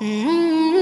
Mm-hmm.